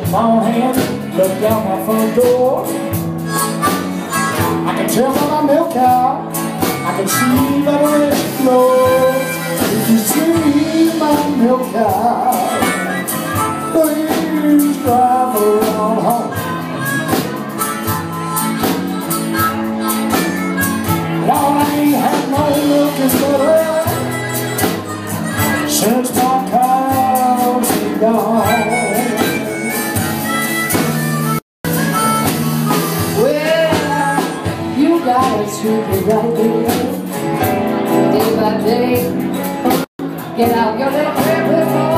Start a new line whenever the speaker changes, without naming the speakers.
the morning, look out my front door. I can tell by my milk cow, I can see by the way she flows. If you see my milk cow, please drive on home. Lord, I ain't had no milk in butter since my cow's gone.
Gotta treat me right, baby. Day by day, get out your little with